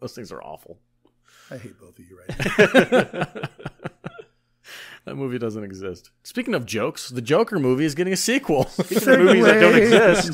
Those things are awful. I hate both of you right now. That movie doesn't exist. Speaking of jokes, the Joker movie is getting a sequel. Speaking of movies that don't exist,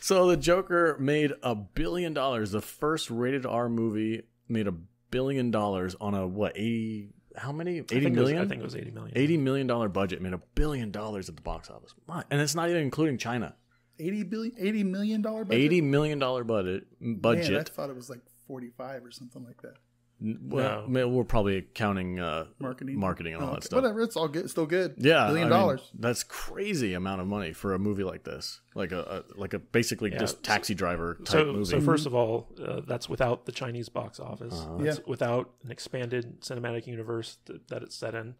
so the Joker made a billion dollars. The first rated R movie made a billion dollars on a what eighty? How many? I Eighty think it was- I think it was eighty million. Eighty million dollar budget made a billion dollars at the box office, My- and it's not even including China. 80 billion, 80 million dollar budget. Eighty million dollar budget. Man, I thought it was like 45 or something like that. Well, No. ma- we're probably counting uh, Marketing, marketing, and all Oh, that stuff. Whatever, it's all good. Still good. Yeah, billion I mean, dollars. that's crazy amount of money for a movie like this, like a, a like a basically Yeah, just taxi driver type So, movie. so first of all, uh, that's without the Chinese box office. Uh-huh. That's Yeah. without an expanded cinematic universe that, that it's set in.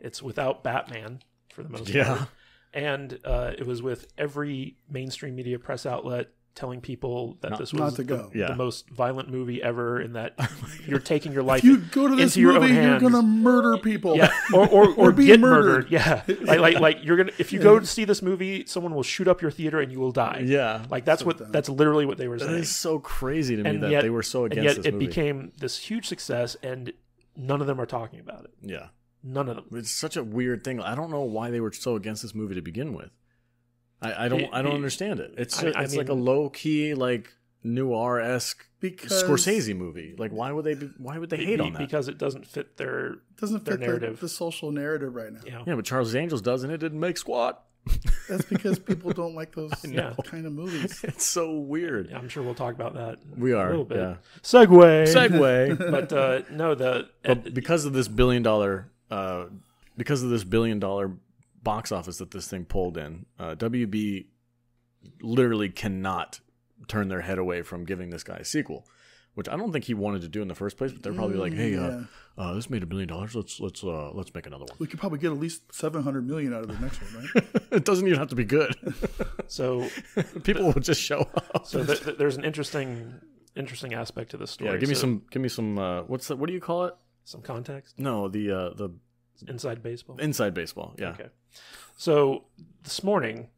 It's without Batman for the most Yeah. part. And uh, it was with every mainstream media press outlet telling people that Not- this was to the. Yeah. the most violent movie ever, and that you're taking your life If you go to this into your own movie, you're gonna murder people. yeah, or or, or, Or be get murdered. murdered. Yeah, like like like you're gonna if you go to see this movie, someone will shoot up your theater and you will die. yeah, like that's So what dumb. that's literally what they were saying. is so crazy to me And that yet- they were so against and against yet this it movie. became this huge success, and none of them are talking about it. yeah, None of them. it's such a weird thing. I don't know why they were so against this movie to begin with. I, I don't It- I don't it- understand it. It's I- it's I like a low key like noir esque because Scorsese movie. Like why would they be, why would they hate Be- on that? because it doesn't fit their doesn't their fit narrative. the social narrative right now. you know. yeah, but Charlie's Angels does and it didn't make squat. That's because people don't like those kind of movies. It's so weird. Yeah, I'm sure we'll talk about that. We are a are little bit. yeah. Segue. Segue. but uh, no, the but because of this billion dollar uh, because of this billion dollar box office that this thing pulled in uh, wb literally cannot turn their head away from giving this guy a sequel which i don't think he wanted to do in the first place but they're probably like hey uh, yeah. uh, this made a billion dollars let's let's uh, let's make another one We could probably get at least 700 million out of the next one, right? it doesn't even have to be good so people will just show up so th- th- there's an interesting interesting aspect to this story. yeah give me So, some give me some uh, what's that what do you call it some context no the uh, the inside baseball. inside baseball yeah Okay. So this morning,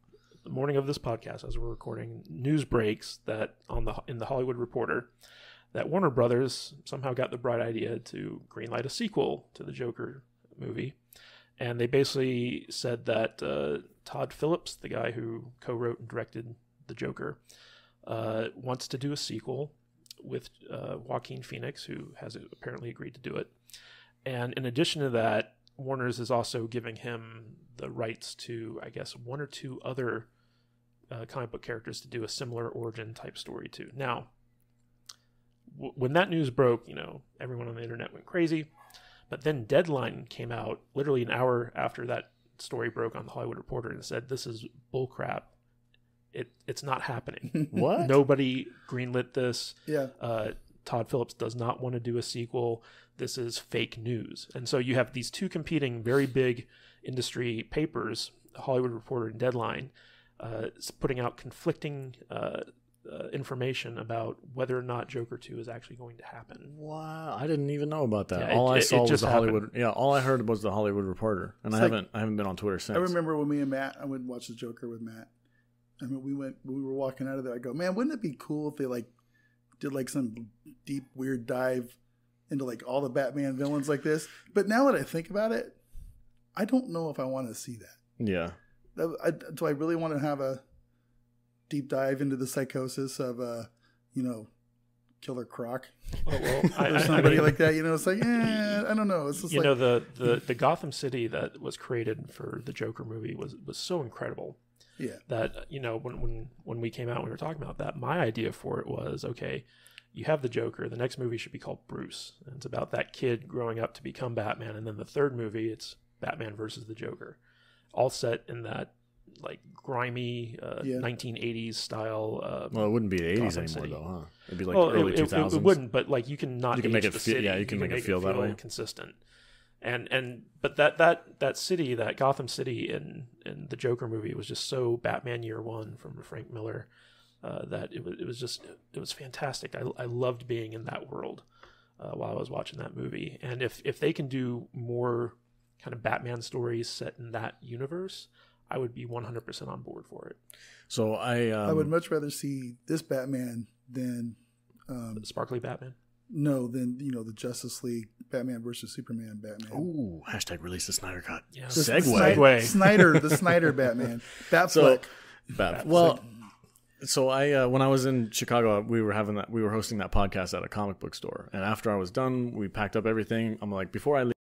the morning of this podcast, as we're recording, news breaks that on the in the Hollywood Reporter that Warner Brothers somehow got the bright idea to greenlight a sequel to the Joker movie, and they basically said that uh, Todd Phillips, the guy who co-wrote and directed the Joker, uh, wants to do a sequel with uh, Joaquin Phoenix, who has apparently agreed to do it. And in addition to that, Warner's is also giving him the rights to, I guess, one or two other uh, comic book characters to do a similar origin type story too. Now, w- when that news broke, you know, everyone on the internet went crazy. But then Deadline came out literally an hour after that story broke on the Hollywood Reporter and said, "This is bullcrap. It it's not happening. what Nobody greenlit this. yeah. Uh, Todd Phillips does not want to do a sequel. This is fake news. And so you have these two competing, very big industry papers, Hollywood Reporter and Deadline, uh, putting out conflicting uh, uh, information about whether or not Joker 2 is actually going to happen. Wow, I didn't even know about that. Yeah, all it- I saw it was just the happened. Hollywood. Yeah, all I heard was the Hollywood Reporter, and I like- haven't I haven't been on Twitter since. I remember when me and Matt, I went and watched the Joker with Matt. I mean, we went, we were walking out of there. I go, man, wouldn't it be cool if they like did like some deep, weird dive into like all the Batman villains like this? But now that I think about it, I don't know if I want to see that. Yeah, I, do I really want to have a deep dive into the psychosis of, uh, you know, Killer Croc Oh, well, or I- I somebody mean, like that? You know, it's like, eh, I don't know. It's just you like, know the, the the Gotham City that was created for the Joker movie was was so incredible yeah, that you know when when when we came out we were talking about that my idea for it was okay you have the joker the next movie should be called bruce and it's about that kid growing up to become batman and then the third movie it's batman versus the joker all set in that like grimy uh, Yeah. 1980s style uh, well, it wouldn't be the eighties Gotham anymore City. though, huh? It'd be like well, early it, two it, it, wouldn't, but like you can not You can make it feel- yeah, you can make it feel that way. consistent. And and but that that that city, that Gotham City in in the Joker movie was just so Batman Year One from Frank Miller uh, that it was it was just it was fantastic. I I loved being in that world uh, while I was watching that movie. And if if they can do more kind of Batman stories set in that universe, I would be 100% on board for it. So I um, I would much rather see this Batman than um, Sparkly Batman. no, than you know the Justice League Batman versus Superman Batman. Ooh, hashtag release the Snyder Cut. Yeah. The Segue. Snyder, Snyder, the Snyder Batman. Batfleck. So, Bat- well, so I uh, when I was in Chicago, we were having that we were hosting that podcast at a comic book store, and after I was done, we packed up everything. I'm like, before I leave,